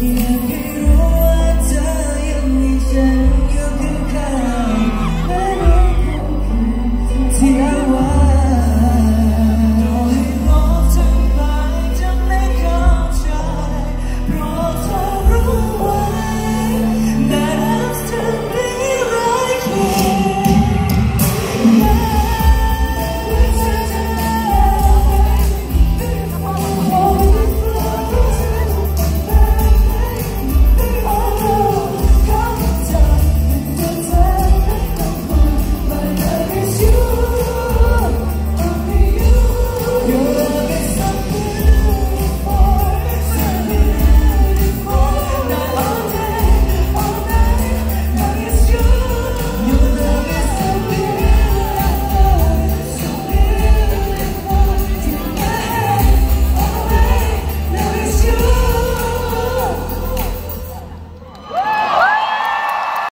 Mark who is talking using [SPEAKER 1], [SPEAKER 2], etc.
[SPEAKER 1] อยากให้รู้ว่าเธอยังมีฉัน